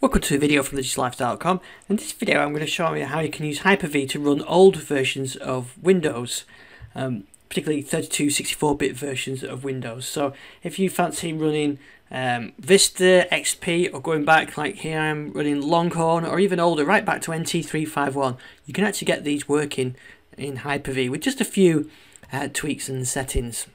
Welcome to a video from thedigitallife.com. In this video I'm going to show you how you can use Hyper-V to run old versions of Windows, um, particularly 32 64-bit versions of Windows. So if you fancy running um, Vista, XP or going back like here I'm running Longhorn or even older right back to NT351 you can actually get these working in Hyper-V with just a few uh, tweaks and settings.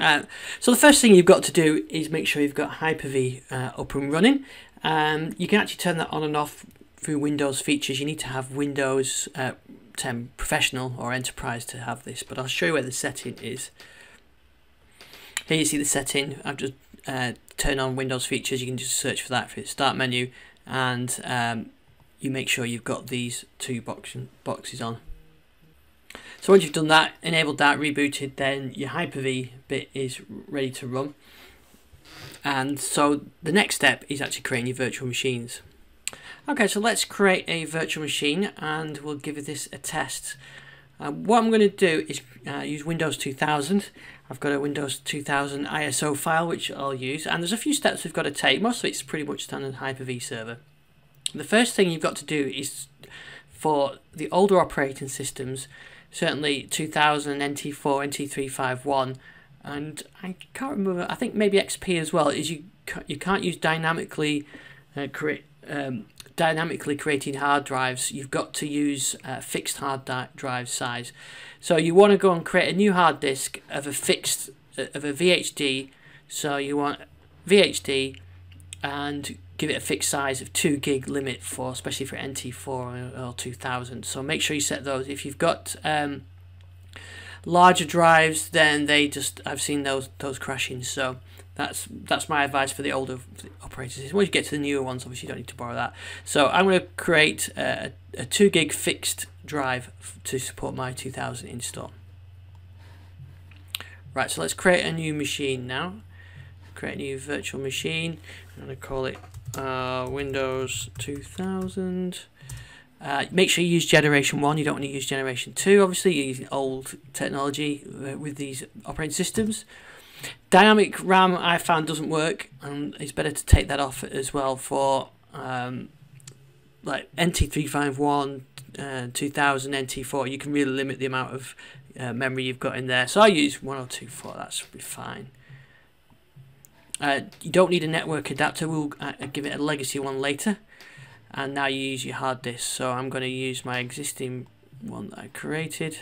Uh, so the first thing you've got to do is make sure you've got Hyper-V uh, up and running um, you can actually turn that on and off through Windows features. You need to have Windows uh, 10 Professional or Enterprise to have this, but I'll show you where the setting is. Here you see the setting. I've just uh, turned on Windows features. You can just search for that for the start menu, and um, you make sure you've got these two box boxes on. So once you've done that, enabled that, rebooted, then your Hyper-V bit is ready to run. And so the next step is actually creating your virtual machines. Okay, so let's create a virtual machine and we'll give this a test. Uh, what I'm going to do is uh, use Windows 2000. I've got a Windows 2000 ISO file which I'll use and there's a few steps we've got to take. Most of it's pretty much standard Hyper-V server. The first thing you've got to do is for the older operating systems, certainly 2000, NT4, NT351, and I can't remember. I think maybe XP as well. Is you you can't use dynamically uh, create um, dynamically creating hard drives. You've got to use uh, fixed hard drive size. So you want to go and create a new hard disk of a fixed uh, of a VHD. So you want VHD and give it a fixed size of 2 gig limit for especially for NT4 or, or 2000 so make sure you set those if you've got um, larger drives, then they just I've seen those those crashing. So that's that's my advice for the older systems. Once you get to the newer ones, obviously you don't need to borrow that. So I'm going to create a, a two gig fixed drive to support my 2000 install. Right, so let's create a new machine now. Create a new virtual machine. I'm going to call it uh, Windows 2000. Uh, make sure you use generation 1, you don't want to use generation 2, obviously, you're using old technology uh, with these operating systems. Dynamic RAM I found doesn't work, and it's better to take that off as well for um, like NT351, uh, 2000, NT4. You can really limit the amount of uh, memory you've got in there. So I use 1024, that's fine. Uh, you don't need a network adapter, we'll uh, give it a legacy one later and now you use your hard disk so I'm going to use my existing one that I created.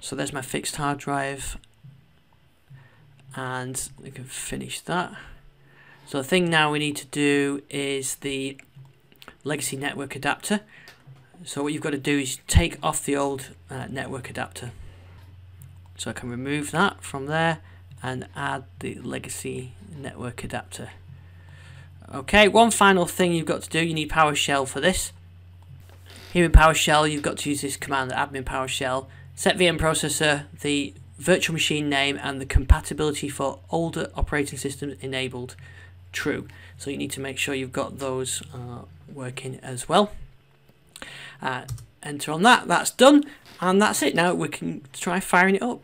So there's my fixed hard drive. And we can finish that. So the thing now we need to do is the legacy network adapter. So what you've got to do is take off the old uh, network adapter. So I can remove that from there and add the legacy network adapter Okay, one final thing you've got to do, you need PowerShell for this. Here in PowerShell, you've got to use this command, admin PowerShell, set VM processor, the virtual machine name, and the compatibility for older operating systems enabled true. So you need to make sure you've got those uh, working as well. Uh, enter on that, that's done, and that's it. Now we can try firing it up.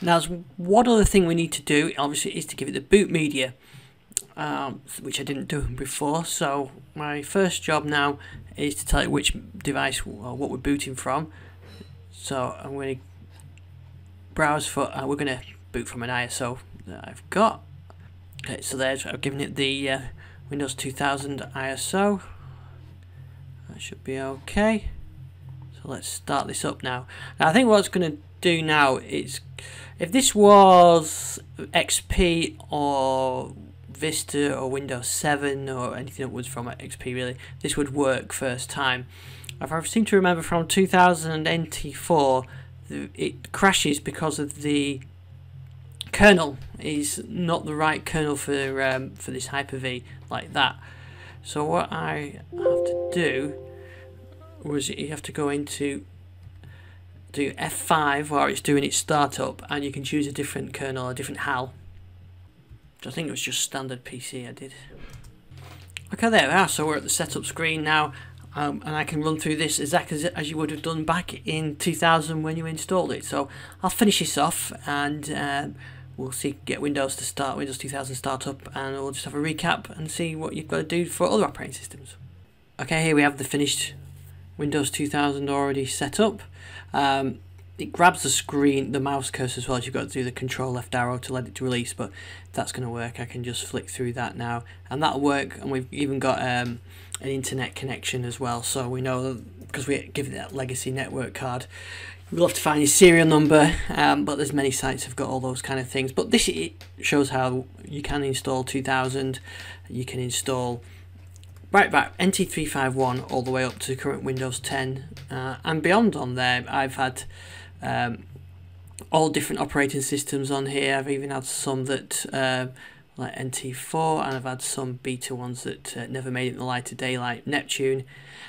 Now, one other thing we need to do, obviously, is to give it the boot media um, which I didn't do before. So my first job now is to tell it which device or what we're booting from. So I'm going to browse for, uh, we're going to boot from an ISO that I've got. Okay, so there's, I've given it the uh, Windows 2000 ISO. That should be okay. So let's start this up now. now I think what's going to do now is, if this was XP or Vista or Windows 7 or anything was from XP really, this would work first time. If I seem to remember from 2000 NT4, it crashes because of the kernel is not the right kernel for um, for this Hyper-V like that. So what I have to do was you have to go into do F5 while it's doing its startup and you can choose a different kernel, a different HAL I think it was just standard PC I did. Okay, there we are. So we're at the setup screen now, um, and I can run through this exactly as, as you would have done back in 2000 when you installed it. So I'll finish this off, and um, we'll see get Windows to start Windows 2000 startup, and we'll just have a recap and see what you've got to do for other operating systems. Okay, here we have the finished Windows 2000 already set up. Um, it grabs the screen, the mouse cursor as well. You've got to do the control left arrow to let it to release, but that's going to work. I can just flick through that now, and that'll work. And we've even got um, an internet connection as well, so we know because we give it that legacy network card. We'll have to find your serial number, um, but there's many sites have got all those kind of things. But this shows how you can install 2000. You can install right back NT351 all the way up to current Windows 10 uh, and beyond on there. I've had um, all different operating systems on here. I've even had some that uh, like NT4 and I've had some beta ones that uh, never made it in the light of daylight, Neptune.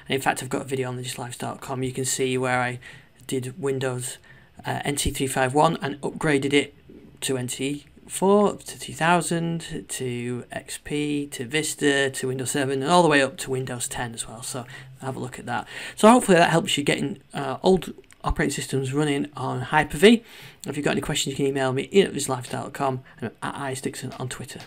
And in fact, I've got a video on the thislife.com. You can see where I did Windows uh, NT351 and upgraded it to NT4 to 2000 to XP to Vista to Windows 7 and all the way up to Windows 10 as well. So have a look at that. So hopefully that helps you getting uh, old operating systems running on Hyper-V. If you've got any questions, you can email me ian at thislife.com and at iandixon on Twitter.